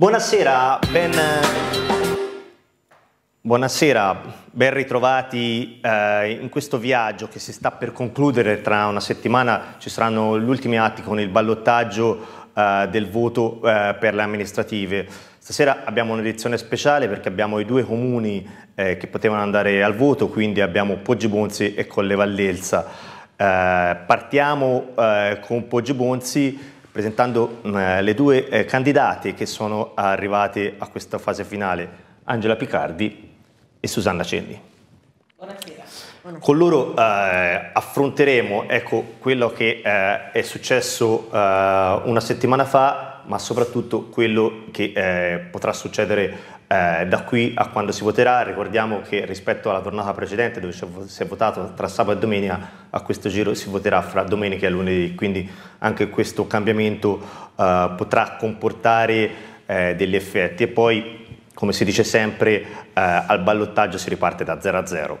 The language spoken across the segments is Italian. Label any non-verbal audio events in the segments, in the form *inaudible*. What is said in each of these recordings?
Buonasera, ben, buonasera, ben ritrovati eh, in questo viaggio che si sta per concludere tra una settimana. Ci saranno gli ultimi atti con il ballottaggio eh, del voto eh, per le amministrative. Stasera abbiamo un'edizione speciale perché abbiamo i due comuni eh, che potevano andare al voto, quindi abbiamo Poggibonsi e Colle Vallelsa. Eh, partiamo eh, con Poggibonsi presentando eh, le due eh, candidate che sono arrivate a questa fase finale, Angela Picardi e Susanna Cenni. Buonasera. Con loro eh, affronteremo ecco, quello che eh, è successo eh, una settimana fa, ma soprattutto quello che potrà succedere eh, da qui a quando si voterà. Ricordiamo che rispetto alla tornata precedente, dove si è votato tra sabato e domenica, a questo giro si voterà fra domenica e lunedì, quindi anche questo cambiamento eh, potrà comportare degli effetti. E poi, come si dice sempre, al ballottaggio si riparte da 0 a 0.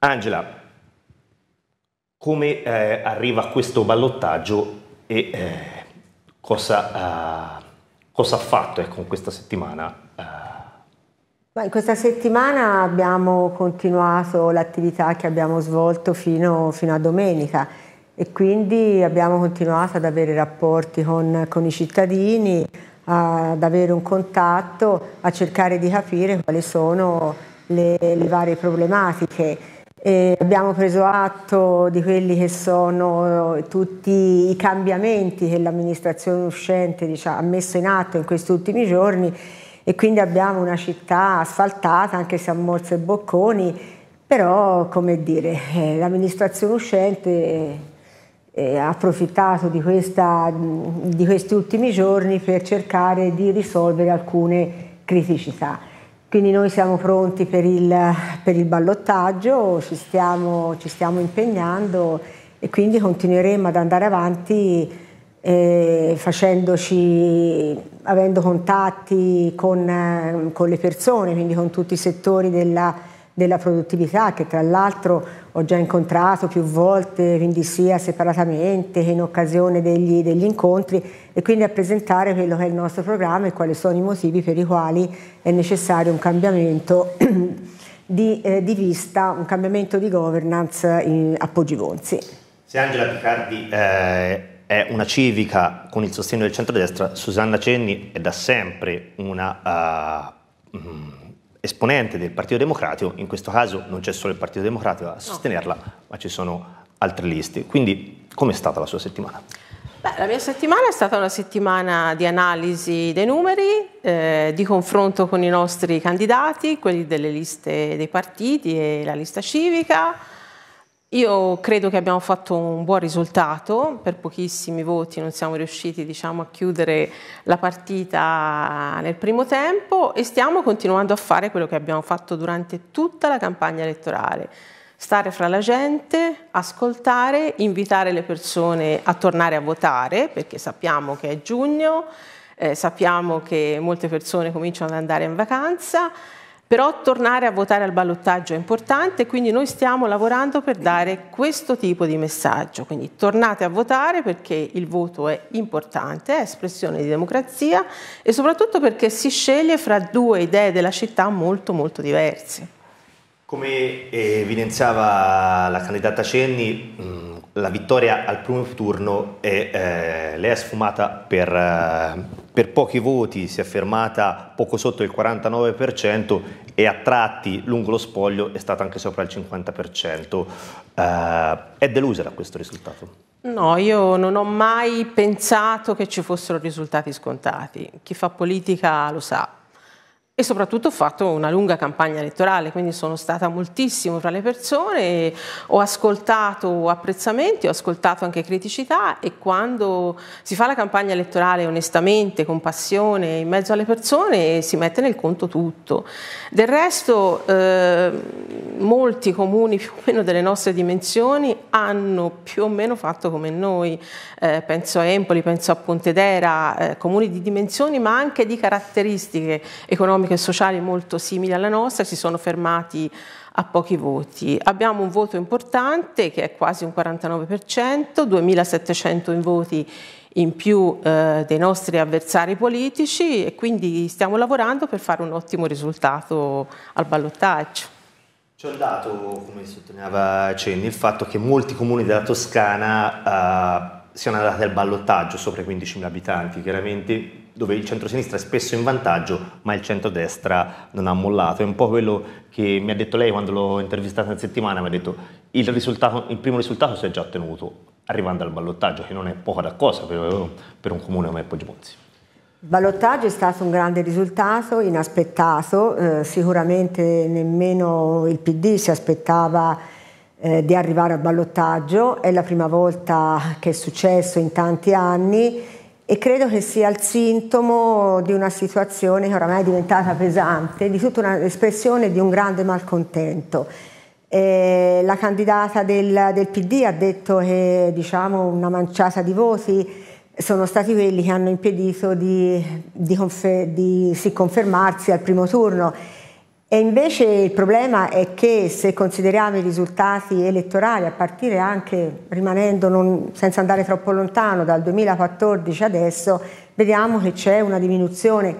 Angela, come eh, arriva questo ballottaggio e eh, cosa, cosa, ha fatto ecco, in questa settimana? Uh... in questa settimana abbiamo continuato l'attività che abbiamo svolto fino, fino, a domenica e quindi abbiamo continuato ad avere rapporti con, con i cittadini, ad avere un contatto, a cercare di capire quali sono le, le varie problematiche e abbiamo preso atto di quelli che sono tutti i cambiamenti che l'amministrazione uscente diciamo, ha messo in atto in questi ultimi giorni e quindi abbiamo una città asfaltata anche se a morse e bocconi, però come dire, eh, l'amministrazione uscente eh, ha approfittato di, questa, di questi ultimi giorni per cercare di risolvere alcune criticità. Quindi noi siamo pronti per il, per il ballottaggio, ci stiamo, ci stiamo, impegnando e quindi continueremo ad andare avanti eh, facendoci, avendo contatti con, con, le persone, quindi con tutti i settori della, della produttività che tra l'altro ho già incontrato più volte, quindi sia separatamente che in occasione degli, degli, incontri e quindi a presentare quello che è il nostro programma e quali sono i motivi per i quali è necessario un cambiamento *clears throat* di, eh, di vista, un cambiamento di governance in, a Poggivonzi. Se Angela Picardi eh, è una civica con il sostegno del centrodestra, Susanna Cenni è da sempre una... Uh, esponente del Partito Democratico, in questo caso non c'è solo il Partito Democratico a sostenerla, no. ma ci sono altre liste. Quindi com'è stata la sua settimana? Beh, la mia settimana è stata una settimana di analisi dei numeri, eh, di confronto con i nostri candidati, quelli delle liste dei partiti e la lista civica, io credo che abbiamo fatto un buon risultato, per pochissimi voti non siamo riusciti diciamo, a chiudere la partita nel primo tempo e stiamo continuando a fare quello che abbiamo fatto durante tutta la campagna elettorale. Stare fra la gente, ascoltare, invitare le persone a tornare a votare, perché sappiamo che è giugno, eh, sappiamo che molte persone cominciano ad andare in vacanza, però tornare a votare al ballottaggio è importante, quindi noi stiamo lavorando per dare questo tipo di messaggio. Quindi tornate a votare perché il voto è importante, è espressione di democrazia e soprattutto perché si sceglie fra due idee della città molto molto diverse. Come evidenziava la candidata Cenni, la vittoria al primo turno è, eh, lei è sfumata per, eh, per, pochi voti, si è fermata poco sotto il 49% e a tratti lungo lo spoglio è stata anche sopra il 50%. Eh, è delusa da questo risultato? No, io non ho mai pensato che ci fossero risultati scontati. Chi fa politica lo sa e soprattutto ho fatto una lunga campagna elettorale, quindi sono stata moltissimo fra le persone, ho ascoltato apprezzamenti, ho ascoltato anche criticità e quando si fa la campagna elettorale onestamente, con passione, in mezzo alle persone, si mette nel conto tutto. Del resto eh, molti comuni più o meno delle nostre dimensioni hanno più o meno fatto come noi, eh, penso a Empoli, penso a Pontedera, eh, comuni di dimensioni ma anche di caratteristiche economiche economiche e sociali molto simili alla nostra si sono fermati a pochi voti. Abbiamo un voto importante che è quasi un 49%, 2700 in voti in più eh, dei nostri avversari politici e quindi stiamo lavorando per fare un ottimo risultato al ballottaggio. C'è un dato, come sottolineava Cenni, il fatto che molti comuni della Toscana eh, siano andati al ballottaggio sopra i 15.000 abitanti, chiaramente dove il centro-sinistra è spesso in vantaggio, ma il centro-destra non ha mollato. È un po' quello che mi ha detto lei quando l'ho intervistata in settimana, mi ha detto il, il primo risultato si è già ottenuto arrivando al ballottaggio, che non è poca da cosa per, per un comune come Poggiomonzi. Il ballottaggio è stato un grande risultato, inaspettato, eh, sicuramente nemmeno il PD si aspettava eh, di arrivare al ballottaggio, è la prima volta che è successo in tanti anni e credo che sia il sintomo di una situazione che oramai è diventata pesante, di tutta un'espressione di un grande malcontento. Eh, la candidata del, del, PD ha detto che diciamo, una manciata di voti sono stati quelli che hanno impedito di, di, confer di sì, confermarsi al primo turno. E invece il problema è che se consideriamo i risultati elettorali, a partire anche rimanendo non, senza andare troppo lontano dal 2014 adesso, vediamo che c'è una diminuzione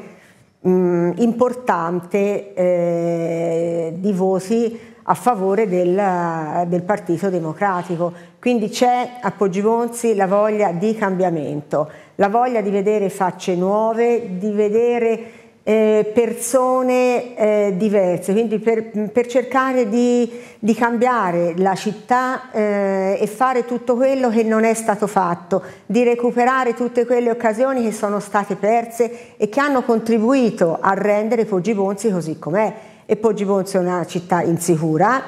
mh, importante eh, di voti a favore del, del, Partito Democratico. Quindi c'è a Poggibonzi la voglia di cambiamento, la voglia di vedere facce nuove, di vedere eh, persone eh, diverse, quindi per, per cercare di, di, cambiare la città eh, e fare tutto quello che non è stato fatto, di recuperare tutte quelle occasioni che sono state perse e che hanno contribuito a rendere Poggibonzi così com'è e Poggibonsi è una città insicura,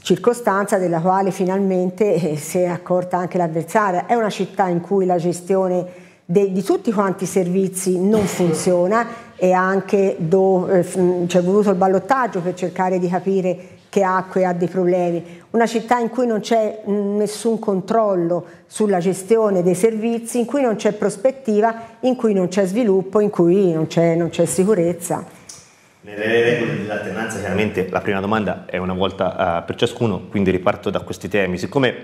circostanza della quale finalmente eh, si è accorta anche l'avversaria. È una città in cui la gestione de, di tutti quanti i servizi non funziona e anche eh, c'è voluto il ballottaggio per cercare di capire che acque ha dei problemi. Una città in cui non c'è nessun controllo sulla gestione dei servizi, in cui non c'è prospettiva, in cui non c'è sviluppo, in cui non c'è sicurezza. Nelle regole dell'alternanza chiaramente la prima domanda è una volta uh, per ciascuno, quindi riparto da questi temi. Siccome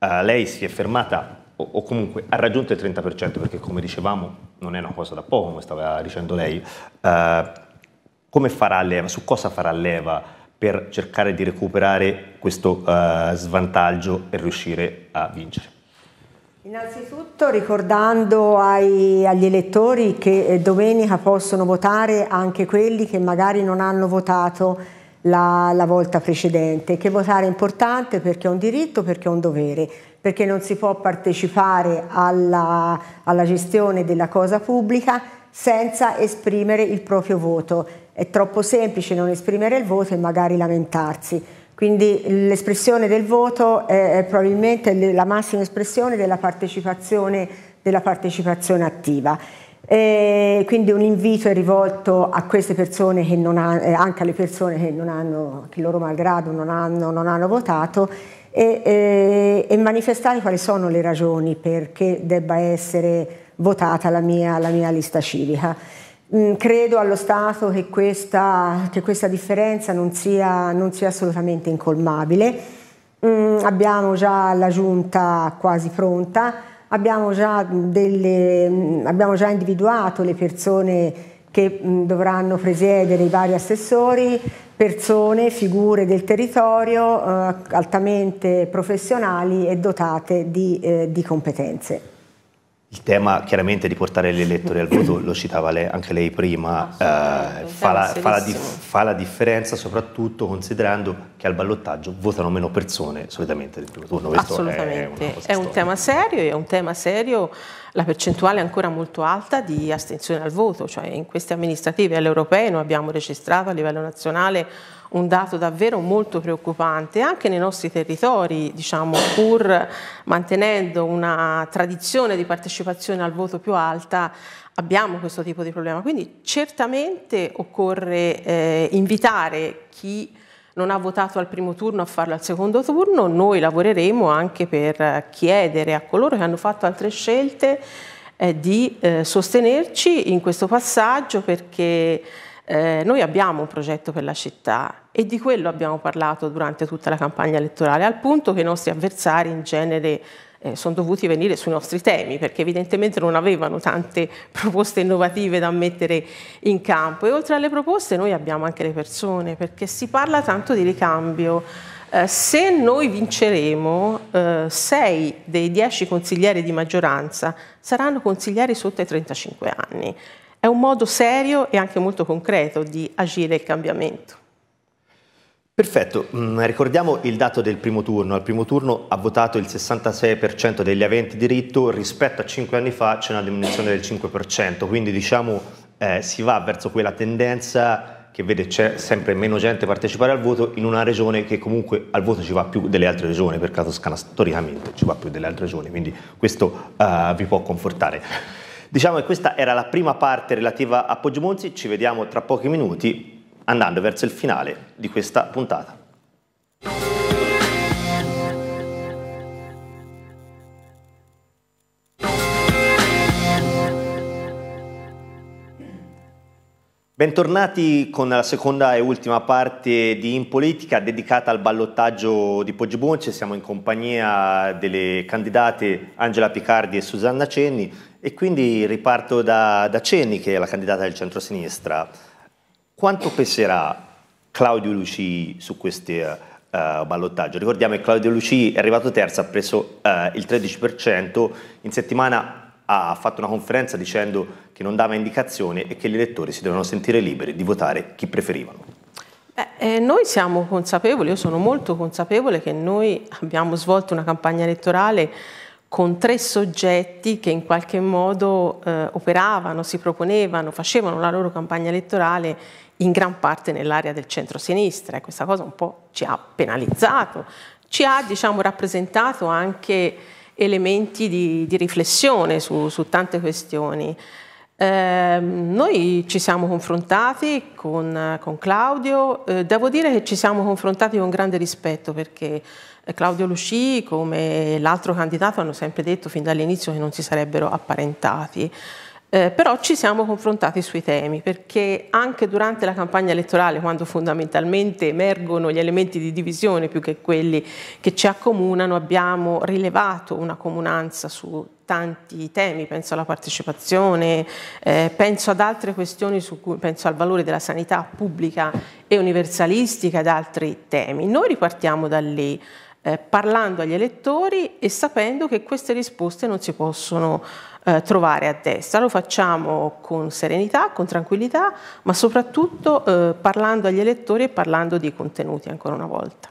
uh, lei si è fermata o, o, comunque ha raggiunto il 30%, perché come dicevamo non è una cosa da poco, come stava dicendo lei, uh, come farà leva, su cosa farà leva per cercare di recuperare questo svantaggio e riuscire a vincere? Innanzitutto ricordando ai, agli elettori che eh, domenica possono votare anche quelli che magari non hanno votato la, la, volta precedente, che votare è importante perché è un diritto, perché è un dovere, perché non si può partecipare alla, alla gestione della cosa pubblica senza esprimere il proprio voto. È troppo semplice non esprimere il voto e magari lamentarsi. Quindi l'espressione del voto è, è probabilmente la massima espressione della partecipazione, della partecipazione attiva. E quindi un invito è rivolto a queste persone che non hanno, eh, anche alle persone che, non hanno, che loro malgrado non hanno, non hanno votato e, e, e, manifestare quali sono le ragioni perché debba essere votata la mia, la mia lista civica. Mm, credo allo Stato che questa, che questa differenza non sia, non sia, assolutamente incolmabile. Mm, abbiamo già la giunta quasi pronta, abbiamo già, delle, mm, abbiamo già individuato le persone che dovranno presiedere i vari assessori, persone, figure del territorio eh, altamente professionali e dotate di, eh, di competenze. Il tema chiaramente di portare gli elettori al voto, lo citava lei, anche lei prima, eh, fa, la, fa, la fa, la, differenza soprattutto considerando che al ballottaggio votano meno persone solitamente del primo turno. Questo Assolutamente, è, è un tema serio e è un tema serio la percentuale è ancora molto alta di astensione al voto, cioè in queste amministrative alle europee noi abbiamo registrato a livello nazionale un dato davvero molto preoccupante anche nei nostri territori, diciamo, pur mantenendo una tradizione di partecipazione al voto più alta, abbiamo questo tipo di problema. Quindi certamente occorre eh, invitare chi non ha votato al primo turno a farlo al secondo turno, noi lavoreremo anche per chiedere a coloro che hanno fatto altre scelte eh, di eh, sostenerci in questo passaggio perché eh, noi abbiamo un progetto per la città e di quello abbiamo parlato durante tutta la campagna elettorale, al punto che i nostri avversari in genere eh, sono dovuti venire sui nostri temi, perché evidentemente non avevano tante *laughs* proposte innovative da mettere in campo. E oltre alle proposte noi abbiamo anche le persone, perché si parla tanto di ricambio. Eh, se noi vinceremo, eh, sei dei dieci consiglieri di maggioranza saranno consiglieri sotto i 35 anni. È un modo serio e anche molto concreto di agire il cambiamento. Perfetto, mm, ricordiamo il dato del primo turno. Al primo turno ha votato il 66% degli aventi diritto, rispetto a cinque anni fa c'è una diminuzione del 5%, quindi diciamo eh, si va verso quella tendenza che vede c'è sempre meno gente partecipare al voto in una regione che comunque al voto ci va più delle altre regioni, per caso Toscana storicamente ci va più delle altre regioni, quindi questo uh, vi può confortare. Diciamo che questa era la prima parte relativa a Poggiomonzi, ci vediamo tra pochi minuti andando verso il finale di questa puntata. Bentornati con la seconda e ultima parte di In Politica dedicata al ballottaggio di Poggibonce. Siamo in compagnia delle candidate Angela Picardi e Susanna Cenni e quindi riparto da, da Cenni, che è la candidata del centro-sinistra. Quanto peserà Claudio Luci su questo uh, ballottaggio? Ricordiamo che Claudio Luci è arrivato terzo, ha preso uh, il 13%, in settimana ha fatto una conferenza dicendo che non dava indicazioni e che gli elettori si devono sentire liberi di votare chi preferivano. Eh, noi siamo consapevoli, io sono molto consapevole che noi abbiamo svolto una campagna elettorale con tre soggetti che in qualche modo eh, operavano, si proponevano, facevano la loro campagna elettorale in gran parte nell'area del centro-sinistra e questa cosa un po' ci ha penalizzato, ci ha diciamo, rappresentato anche elementi di, di riflessione su, su, tante questioni. Eh, noi ci siamo confrontati con, con Claudio, eh, devo dire che ci siamo confrontati con grande rispetto perché eh, Claudio Lusci come l'altro candidato hanno sempre detto fin dall'inizio che non si sarebbero apparentati. Eh, però ci siamo confrontati sui temi perché anche durante la campagna elettorale, quando fondamentalmente emergono gli elementi di divisione più che quelli che ci accomunano, abbiamo rilevato una comunanza su tanti temi, penso alla partecipazione, eh, penso ad altre questioni su cui penso al valore della sanità pubblica e universalistica ed altri temi. Noi ripartiamo da lì eh, parlando agli elettori e sapendo che queste risposte non si possono eh, trovare a destra. Lo facciamo con serenità, con tranquillità, ma soprattutto eh, parlando agli elettori e parlando di contenuti ancora una volta.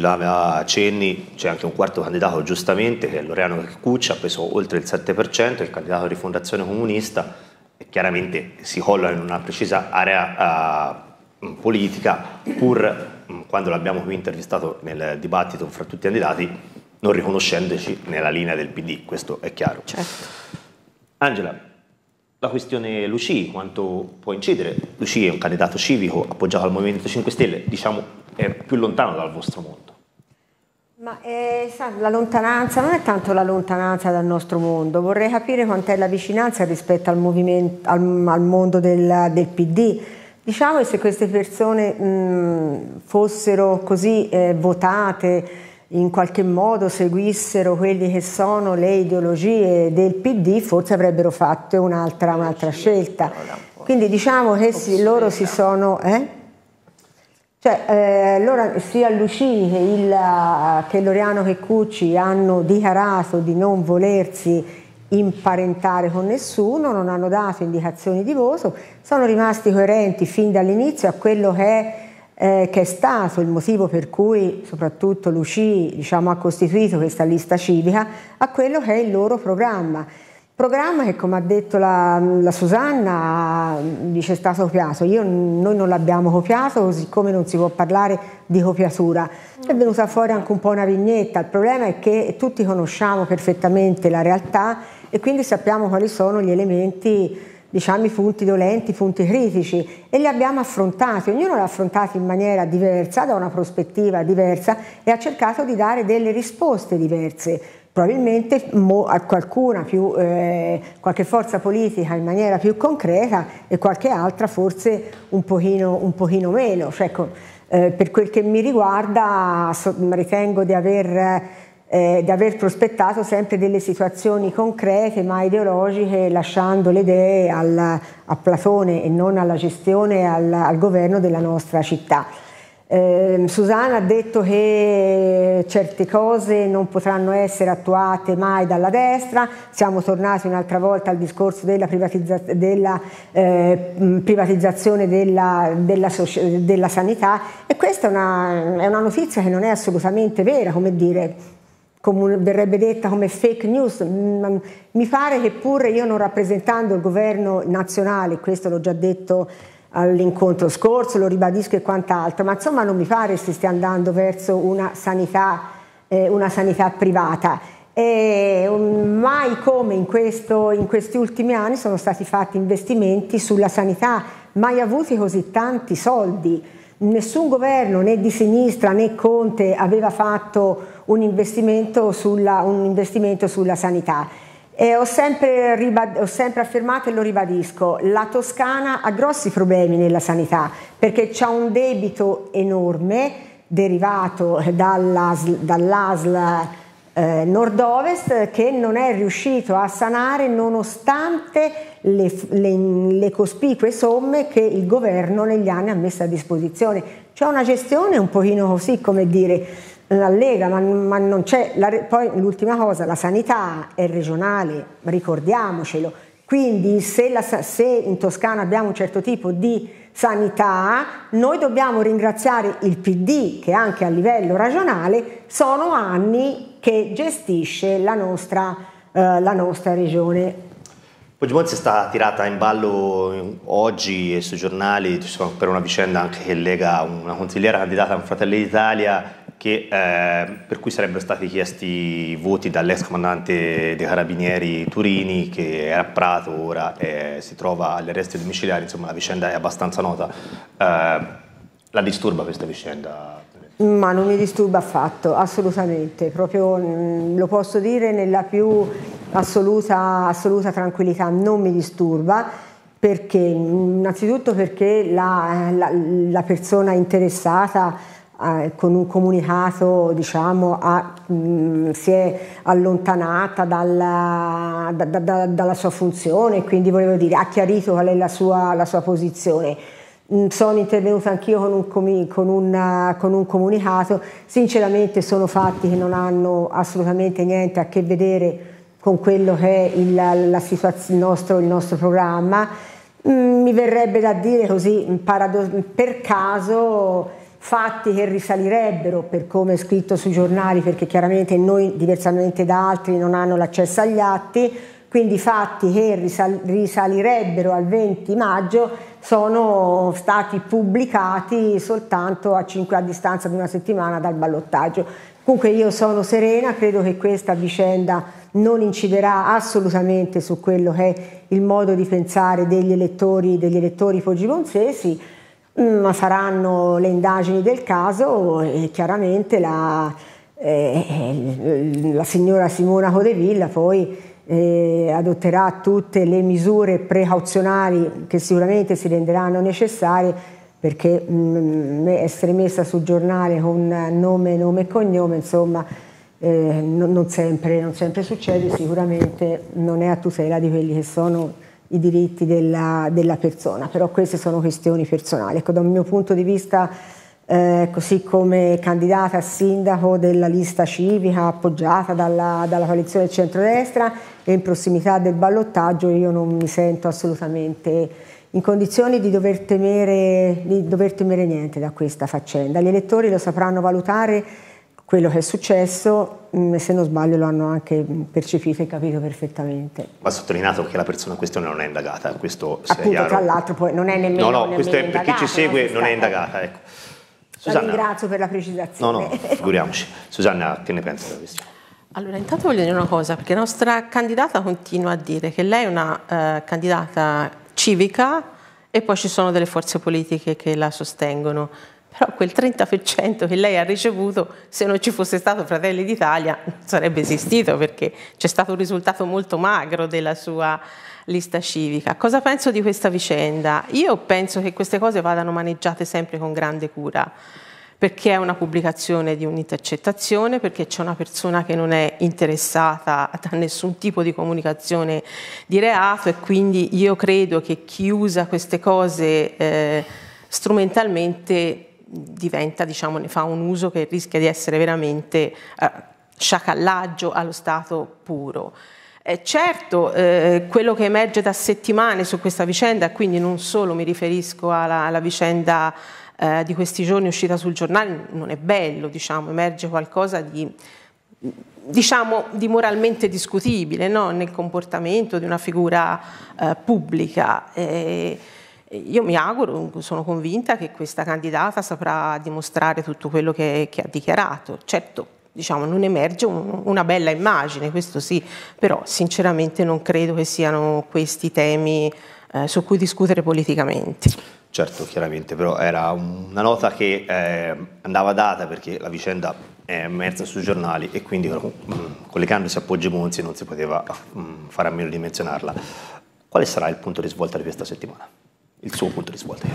A Cenni c'è anche un quarto candidato giustamente che è Loreano Cuccia, ha preso oltre il 7%, il candidato di Fondazione Comunista e chiaramente si colla in una precisa area uh, politica pur quando l'abbiamo qui intervistato nel dibattito fra tutti i candidati, non riconoscendoci nella linea del PD, questo è chiaro. Certo. Angela, la questione Luci, quanto può incidere? Luci è un candidato civico appoggiato al Movimento 5 Stelle, diciamo è più lontano dal vostro mondo. Ma eh, la lontananza non è tanto la lontananza dal nostro mondo, vorrei capire quant'è la vicinanza rispetto al, al, al mondo del, del PD Diciamo che se queste persone mh, fossero così eh, votate, in qualche modo seguissero quelle che sono le ideologie del PD, forse avrebbero fatto un'altra, un'altra scelta. Quindi diciamo che si, loro si sono... Eh? Cioè, eh, allora sia Lucini che, il, che Loriano che Cucci hanno dichiarato di non volersi imparentare con nessuno, non hanno dato indicazioni di voto, sono rimasti coerenti fin dall'inizio a quello che è, eh, che è, stato il motivo per cui soprattutto l'UCI diciamo, ha costituito questa lista civica, a quello che è il loro programma. Programma che come ha detto la, la Susanna dice è stato copiato, Io, noi non l'abbiamo copiato così come non si può parlare di copiatura. È venuta fuori anche un po' una vignetta, il problema è che tutti conosciamo perfettamente la realtà e quindi sappiamo quali sono gli elementi diciamo, i punti dolenti, i punti critici e li abbiamo affrontati, ognuno li ha affrontati in maniera diversa, da una prospettiva diversa e ha cercato di dare delle risposte diverse. Probabilmente a qualcuna più, eh, qualche forza politica in maniera più concreta e qualche altra forse un pochino, un pochino meno. Cioè, ecco, eh, per quel che mi riguarda so, ritengo di aver eh, di aver prospettato sempre delle situazioni concrete ma ideologiche lasciando le idee al, a Platone e non alla gestione e al, al governo della nostra città. Eh, Susanna ha detto che certe cose non potranno essere attuate mai dalla destra, siamo tornati un'altra volta al discorso della, privatizza della eh, privatizzazione della, della, della, sanità. E questa è una, è una notizia che non è assolutamente vera, come dire, come verrebbe detta come fake news, mm, mi pare che pur io non rappresentando il governo nazionale, questo l'ho già detto all'incontro scorso, lo ribadisco e quant'altro, ma insomma non mi pare si stia andando verso una sanità, eh, una sanità privata. E um, mai come in, questo, in questi ultimi anni sono stati fatti investimenti sulla sanità, mai avuti così tanti soldi Nessun governo né di sinistra né Conte aveva fatto un investimento sulla, un investimento sulla sanità. E ho sempre, ho sempre, affermato e lo ribadisco, la Toscana ha grossi problemi nella sanità perché c'è un debito enorme derivato dall'ASL, dall'ASL eh, nord-ovest che non è riuscito a sanare nonostante le, le, le, cospicue somme che il governo negli anni ha messo a disposizione. C'è una gestione un pochino così, come dire, allegra, ma, ma non c'è. La, poi l'ultima cosa, la sanità è regionale, ricordiamocelo. Quindi se, la, se in Toscana abbiamo un certo tipo di sanità, noi dobbiamo ringraziare il PD che anche a livello regionale sono anni che gestisce la nostra, eh, la nostra regione. Poggimozzi è stata tirata in ballo oggi sui giornali per una vicenda anche che lega una consigliera candidata a un Fratelli d'Italia che, eh, per cui sarebbero stati chiesti voti dall'ex comandante dei carabinieri Turini che era a Prato, ora eh, si trova agli arresti domiciliari, insomma la vicenda è abbastanza nota. Eh, la disturba questa vicenda? Ma non mi disturba affatto, assolutamente, proprio mm, lo posso dire nella più assoluta, assoluta tranquillità, non mi disturba perché innanzitutto perché la, la, la persona interessata con un comunicato diciamo, ha, mh, mm, si è allontanata dalla, da, da, dalla sua funzione, quindi volevo dire ha chiarito qual è la sua, la sua posizione. Mh, mm, sono intervenuta anch'io con un, con, una, con un comunicato, sinceramente sono fatti che non hanno assolutamente niente a che vedere con quello che è il, la il, nostro, il nostro programma. Mm, mi verrebbe da dire così, per caso, fatti che risalirebbero per come è scritto sui giornali, perché chiaramente noi, diversamente da altri, non hanno l'accesso agli atti, quindi fatti che risal risalirebbero al 20 maggio sono stati pubblicati soltanto a, 5, a distanza di una settimana dal ballottaggio. Comunque io sono serena, credo che questa vicenda non inciderà assolutamente su quello che è il modo di pensare degli elettori, degli elettori fogibonsesi, Mm, ma faranno le indagini del caso e chiaramente la, eh, la signora Simona Codevilla poi eh, adotterà tutte le misure precauzionali che sicuramente si renderanno necessarie perché mh, mm, essere messa sul giornale con nome, nome e cognome insomma eh, non, sempre, non sempre succede, sicuramente non è a tutela di quelli che sono i diritti della, della, persona, però queste sono questioni personali. Ecco, dal mio punto di vista, eh, così come candidata a sindaco della lista civica appoggiata dalla, dalla coalizione centrodestra e in prossimità del ballottaggio, io non mi sento assolutamente in condizioni di dover temere, di dover temere niente da questa faccenda. Gli elettori lo sapranno valutare quello che è successo, mm, se non sbaglio lo hanno anche percepito e capito perfettamente. Va sottolineato che la persona in questione non è indagata, questo Appunto, tra l'altro poi non è nemmeno No, no, questo è per chi ci segue non è indagata, ecco. Susanna, la ringrazio per la precisazione. No, no, figuriamoci. Susanna, che ne pensi della questione? Allora, intanto voglio dire una cosa, perché la nostra candidata continua a dire che lei è una uh, candidata civica e poi ci sono delle forze politiche che la sostengono. Però quel 30% che lei ha ricevuto, se non ci fosse stato Fratelli d'Italia, non sarebbe esistito perché c'è stato un risultato molto magro della sua lista civica. Cosa penso di questa vicenda? Io penso che queste cose vadano maneggiate sempre con grande cura perché è una pubblicazione di un'intercettazione, perché c'è una persona che non è interessata da nessun tipo di comunicazione di reato e quindi io credo che chi usa queste cose eh, strumentalmente diventa, diciamo, ne fa un uso che rischia di essere veramente eh, sciacallaggio allo stato puro. Eh, certo, eh, quello che emerge da settimane su questa vicenda, quindi non solo mi riferisco alla, alla vicenda eh, di questi giorni uscita sul giornale non è bello, diciamo, emerge qualcosa di, diciamo, di moralmente discutibile no? nel comportamento di una figura eh, pubblica. Io mi auguro, sono convinta che questa candidata saprà dimostrare tutto quello che, che ha dichiarato. Certo, diciamo, non emerge un, una bella immagine, questo sì, però sinceramente non credo che siano questi temi eh, su cui discutere politicamente. Certo, chiaramente, però era una nota che eh, andava data perché la vicenda è emersa sui giornali e quindi mh, mm, collegandosi a Poggi Monzi non si poteva mh, mm, fare a meno di menzionarla. Quale sarà il punto di svolta di questa settimana? Il suo punto di svolta.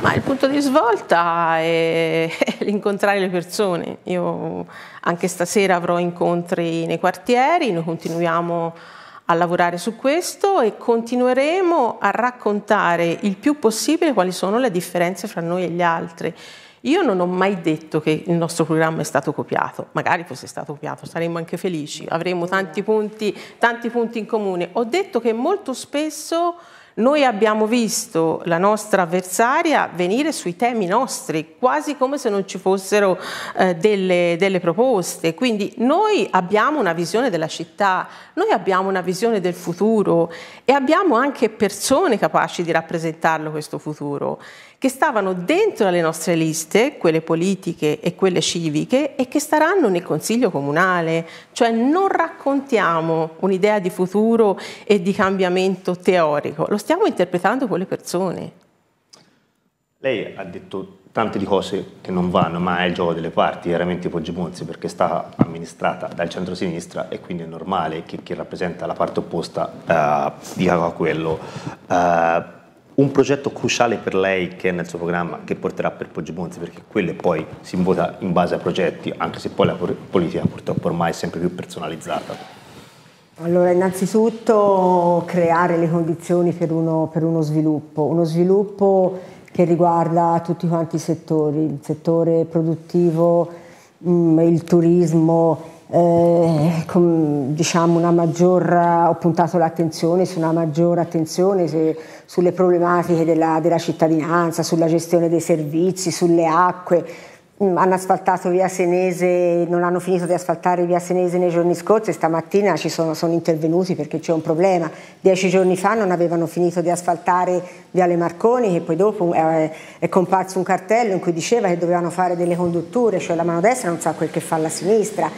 Ma il punto di svolta è *laughs* l'incontrare le persone. Io anche stasera avrò incontri nei quartieri, noi continuiamo a lavorare su questo e continueremo a raccontare il più possibile quali sono le differenze fra noi e gli altri. Io non ho mai detto che il nostro programma è stato copiato, magari fosse stato copiato, saremmo anche felici, avremmo tanti punti, tanti punti in comune. Ho detto che molto spesso noi abbiamo visto la nostra avversaria venire sui temi nostri, quasi come se non ci fossero eh, delle, delle proposte. Quindi noi abbiamo una visione della città, noi abbiamo una visione del futuro e abbiamo anche persone capaci di rappresentarlo questo futuro che stavano dentro le nostre liste, quelle politiche e quelle civiche, e che staranno nel Consiglio Comunale. Cioè non raccontiamo un'idea di futuro e di cambiamento teorico, lo stiamo interpretando con le persone. Lei ha detto tante di cose che non vanno, ma è il gioco delle parti, veramente Poggi Monzi, perché sta amministrata dal centro-sinistra e quindi è normale che chi rappresenta la parte opposta uh, dica quello. Uh, un progetto cruciale per lei che è nel suo programma, che porterà per Poggi Monzi, perché quello poi si vota in base ai progetti, anche se poi la politica purtroppo ormai è sempre più personalizzata. Allora, innanzitutto creare le condizioni per uno, per uno sviluppo, uno sviluppo che riguarda tutti quanti i settori, il settore produttivo, mm, il turismo, eh, con, diciamo una maggior, ho puntato l'attenzione su una maggiore attenzione se, sulle problematiche della, della, cittadinanza, sulla gestione dei servizi, sulle acque. Mm, hanno asfaltato via Senese, non hanno finito di asfaltare via Senese nei giorni scorsi, stamattina ci sono, sono intervenuti perché c'è un problema. Dieci giorni fa non avevano finito di asfaltare via Le Marconi e poi dopo è, è comparso un cartello in cui diceva che dovevano fare delle condutture, cioè la mano destra non sa quel che fa la sinistra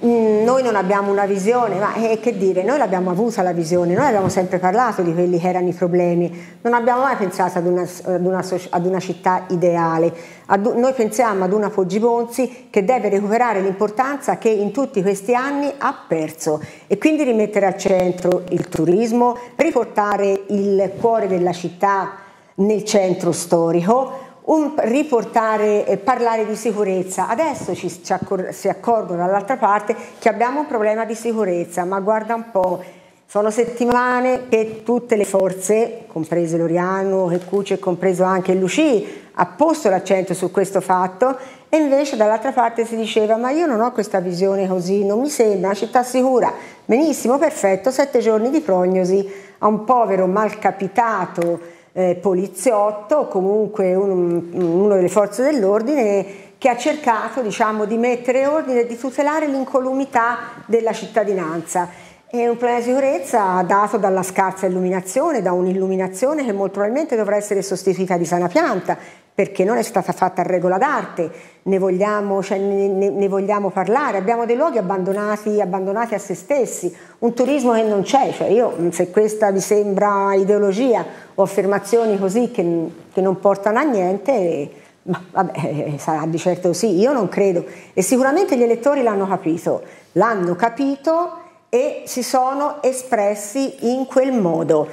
noi non abbiamo una visione, ma eh, che dire, noi l'abbiamo avuta la visione, noi abbiamo sempre parlato di quelli che erano i problemi, non abbiamo mai pensato ad una, ad una, ad una città ideale, ad, noi pensiamo ad una Poggi Bonzi che deve recuperare l'importanza che in tutti questi anni ha perso e quindi rimettere al centro il turismo, riportare il cuore della città nel centro storico, un riportare e parlare di sicurezza. Adesso ci, ci accor- si accorgono dall'altra parte che abbiamo un problema di sicurezza, ma guarda un po', sono settimane che tutte le forze, comprese Loriano, Cucci e compreso anche Luci, ha posto l'accento su questo fatto e invece dall'altra parte si diceva ma io non ho questa visione così, non mi sembra una città sicura. Benissimo, perfetto, sette giorni di prognosi a un povero malcapitato eh, poliziotto comunque un, uno delle forze dell'ordine che ha cercato diciamo, di mettere ordine e di tutelare l'incolumità della cittadinanza. È un problema di sicurezza dato dalla scarsa illuminazione, da un'illuminazione che molto probabilmente dovrà essere sostituita di sana pianta, perché non è stata fatta a regola d'arte, ne vogliamo, cioè, ne, ne vogliamo, parlare, abbiamo dei luoghi abbandonati, abbandonati, a se stessi, un turismo che non c'è, cioè io, se questa vi sembra ideologia o affermazioni così che, che non portano a niente, ma vabbè, sarà di certo sì, io non credo e sicuramente gli elettori l'hanno capito, l'hanno capito e si sono espressi in quel modo.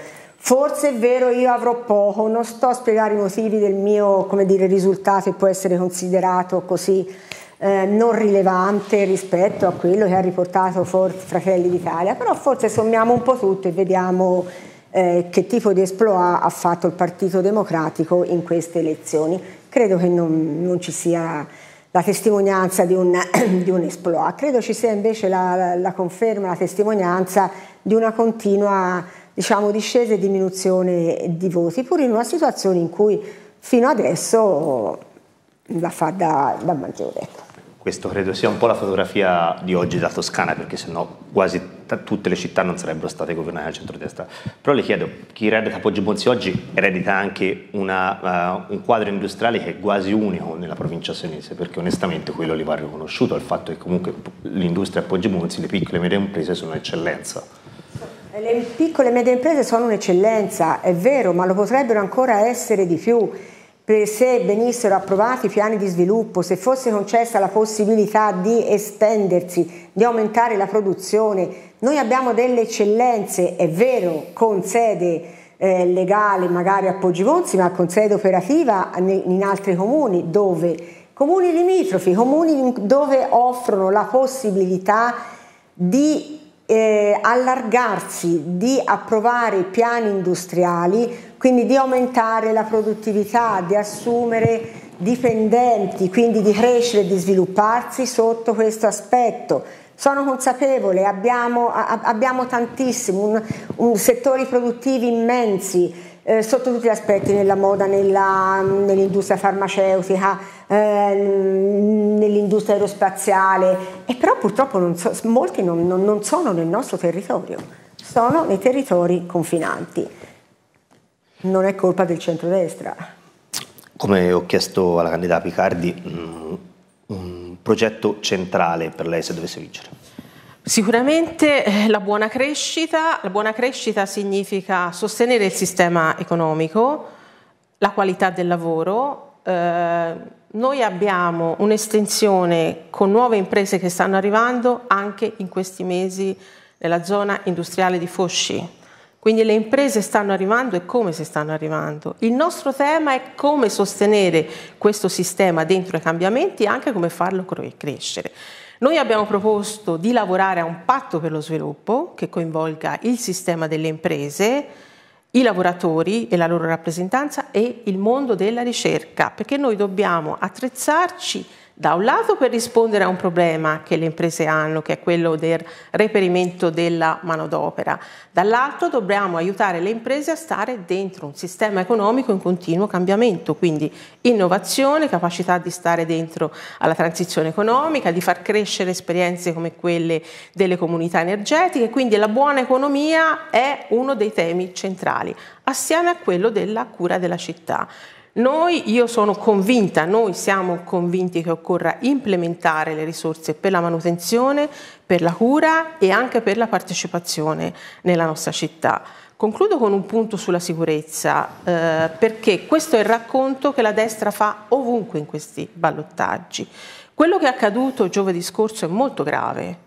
Forse è vero, io avrò poco, non sto a spiegare i motivi del mio dire, risultato che può essere considerato così eh, non rilevante rispetto a quello che ha riportato Fratelli d'Italia, però forse sommiamo un po' tutto e vediamo eh, che tipo di esploit ha fatto il Partito Democratico in queste elezioni. Credo che non, non ci sia la testimonianza di un, *clears throat* di un, esploit, credo ci sia invece la, la, la conferma, la testimonianza di una continua diciamo, discesa e diminuzione di voti, pur in una situazione in cui fino adesso la fa da, da maggiore. Ecco. Questo credo sia un po' la fotografia di oggi da Toscana, perché sennò quasi t- tutte le città non sarebbero state governate dal centrodestra. Però le chiedo, chi eredita Poggi Bonzi oggi eredita anche una, uh, un quadro industriale che è quasi unico nella provincia senese, perché onestamente quello li va riconosciuto, il fatto che comunque l'industria a Bonzi, le piccole e medie imprese sono un'eccellenza. Le piccole e medie imprese sono un'eccellenza, è vero, ma lo potrebbero ancora essere di più. Se venissero approvati i piani di sviluppo, se fosse concessa la possibilità di estendersi, di aumentare la produzione, noi abbiamo delle eccellenze, è vero, con sede eh, legale magari a Poggivonzi, ma con sede operativa in altri comuni, dove comuni limitrofi, comuni dove offrono la possibilità di eh, allargarsi, di approvare piani industriali, quindi di aumentare la produttività, di assumere dipendenti, quindi di crescere e di svilupparsi sotto questo aspetto. Sono consapevole, abbiamo, abbiamo tantissimi, un, un settori produttivi immensi, eh, sotto tutti gli aspetti, nella moda, nella, nell'industria farmaceutica, eh, nell'industria aerospaziale, e però purtroppo non so, molti non, non, non sono nel nostro territorio, sono nei territori confinanti. Non è colpa del centrodestra. Come ho chiesto alla candidata Picardi, mm, un progetto centrale per lei se dovesse vincere? Sicuramente eh, la buona crescita, la buona crescita significa sostenere il sistema economico, la qualità del lavoro. Eh, noi abbiamo un'estensione con nuove imprese che stanno arrivando anche in questi mesi nella zona industriale di Fosci. Quindi le imprese stanno arrivando e come si stanno arrivando. Il nostro tema è come sostenere questo sistema dentro i cambiamenti e anche come farlo crescere. Noi abbiamo proposto di lavorare a un patto per lo sviluppo che coinvolga il sistema delle imprese, i lavoratori e la loro rappresentanza e il mondo della ricerca, perché noi dobbiamo attrezzarci da un lato per rispondere a un problema che le imprese hanno, che è quello del reperimento della manodopera, dall'altro dobbiamo aiutare le imprese a stare dentro un sistema economico in continuo cambiamento, quindi innovazione, capacità di stare dentro alla transizione economica, di far crescere esperienze come quelle delle comunità energetiche, quindi la buona economia è uno dei temi centrali, assieme a quello della cura della città. Noi, io sono convinta, noi siamo convinti che occorra implementare le risorse per la manutenzione, per la cura e anche per la partecipazione nella nostra città. Concludo con un punto sulla sicurezza, eh, perché questo è il racconto che la destra fa ovunque in questi ballottaggi. Quello che è accaduto giovedì scorso è molto grave,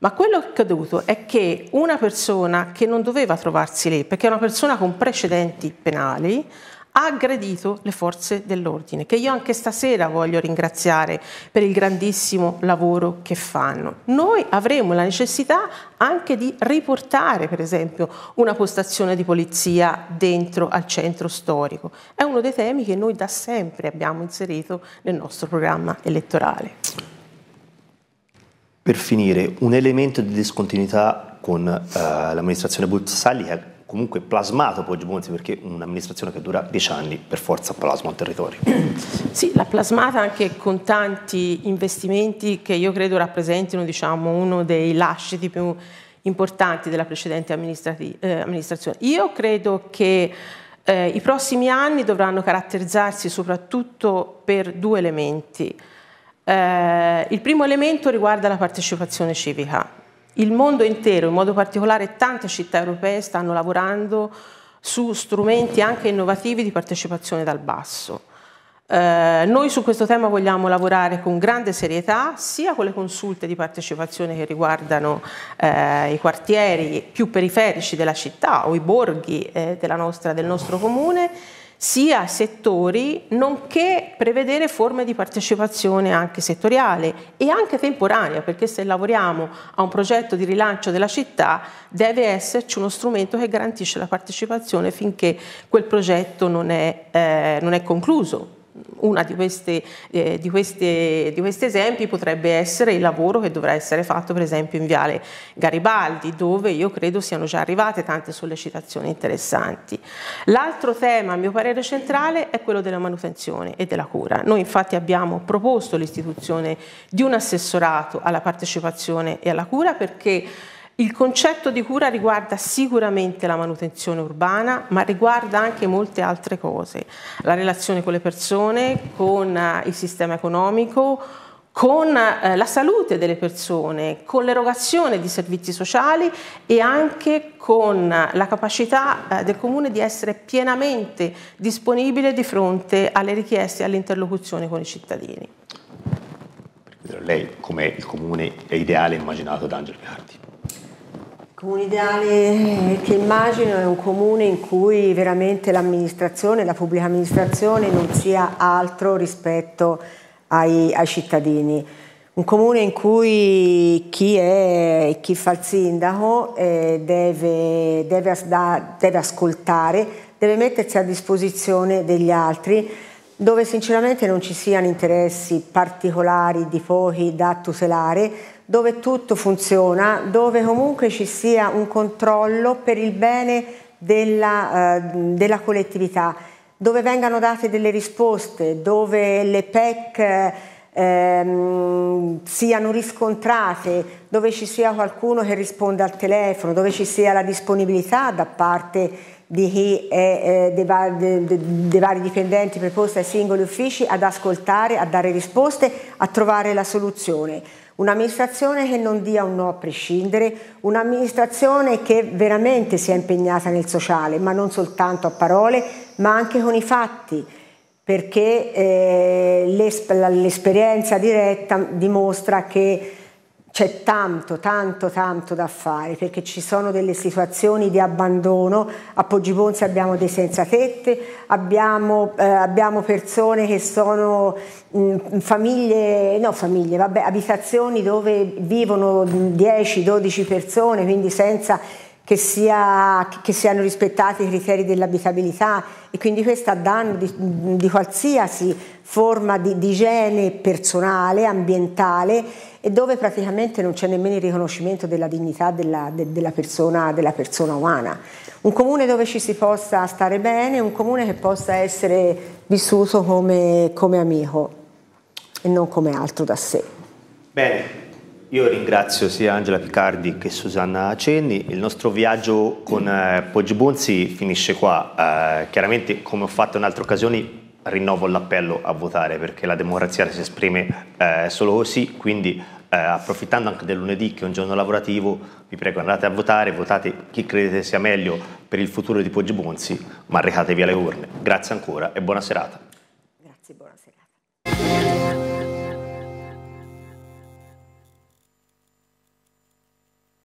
ma quello che è accaduto è che una persona che non doveva trovarsi lì, perché è una persona con precedenti penali, ha aggredito le forze dell'ordine, che io anche stasera voglio ringraziare per il grandissimo lavoro che fanno. Noi avremo la necessità anche di riportare, per esempio, una postazione di polizia dentro al centro storico. È uno dei temi che noi da sempre abbiamo inserito nel nostro programma elettorale. Per finire, un elemento di discontinuità con uh, l'amministrazione Buzzasali è comunque plasmato Poggio Bonzi perché un'amministrazione che dura dieci anni per forza plasma un territorio. Sì, l'ha plasmata anche con tanti investimenti che io credo rappresentino diciamo, uno dei lasciti più importanti della precedente eh, amministrazione. Io credo che Eh, I prossimi anni dovranno caratterizzarsi soprattutto per due elementi. Eh, il primo elemento riguarda la partecipazione civica. Il mondo intero, in modo particolare tante città europee, stanno lavorando su strumenti anche innovativi di partecipazione dal basso. Eh, noi su questo tema vogliamo lavorare con grande serietà, sia con le consulte di partecipazione che riguardano eh, i quartieri più periferici della città o i borghi eh, nostra, del nostro comune, sia settori, nonché prevedere forme di partecipazione anche settoriale e anche temporanea, perché se lavoriamo a un progetto di rilancio della città deve esserci uno strumento che garantisce la partecipazione finché quel progetto non è, eh, non è concluso uno di, questi, eh, di, questi, di questi esempi potrebbe essere il lavoro che dovrà essere fatto per esempio in Viale Garibaldi, dove io credo siano già arrivate tante sollecitazioni interessanti. L'altro tema, a mio parere centrale, è quello della manutenzione e della cura. Noi infatti abbiamo proposto l'istituzione di un assessorato alla partecipazione e alla cura perché il concetto di cura riguarda sicuramente la manutenzione urbana, ma riguarda anche molte altre cose. La relazione con le persone, con eh, il sistema economico, con eh, la salute delle persone, con l'erogazione di servizi sociali e anche con la capacità eh, del Comune di essere pienamente disponibile di fronte alle richieste e all'interlocuzione con i cittadini. Lei come il Comune è ideale immaginato da Angelo Picardi? Comune ideale che immagino è un comune in cui veramente l'amministrazione, la pubblica amministrazione non sia altro rispetto ai, ai cittadini. Un comune in cui chi, è, chi fa il sindaco eh, deve, deve, deve ascoltare, deve mettersi a disposizione degli altri, dove sinceramente non ci siano interessi particolari di pochi da tutelare, dove tutto funziona, dove comunque ci sia un controllo per il bene della, eh, della collettività, dove vengano date delle risposte, dove le PEC ehm, siano riscontrate, dove ci sia qualcuno che risponda al telefono, dove ci sia la disponibilità da parte di chi è eh, dei, vari, dei, dei, vari dipendenti preposti ai singoli uffici ad ascoltare, a dare risposte, a trovare la soluzione. Un'amministrazione che non dia un no a prescindere, un'amministrazione che veramente sia impegnata nel sociale, ma non soltanto a parole, ma anche con i fatti, perché eh, l'esperienza diretta dimostra che c'è tanto, tanto, tanto da fare perché ci sono delle situazioni di abbandono. A Poggibonzi abbiamo dei senza tette, abbiamo, eh, abbiamo persone che sono mh, famiglie, no famiglie, vabbè, abitazioni dove vivono 10-12 persone, quindi senza che, sia, che, siano rispettati i criteri dell'abitabilità e quindi questo a danno di, di qualsiasi forma di, di igiene personale, ambientale e dove praticamente non c'è nemmeno il riconoscimento della dignità della, de, della, persona, della, persona, umana. Un comune dove ci si possa stare bene, un comune che possa essere vissuto come, come amico e non come altro da sé. Bene, io ringrazio sia Angela Picardi che Susanna Cenni. Il nostro viaggio con eh, Poggi Bonzi finisce qua. Eh, chiaramente, come ho fatto in altre occasioni, rinnovo l'appello a votare perché la democrazia si esprime eh, solo così, quindi eh, approfittando anche del lunedì che è un giorno lavorativo, vi prego andate a votare, votate chi credete sia meglio per il futuro di Poggi Bonzi, ma recatevi alle urne. Grazie ancora e buona serata.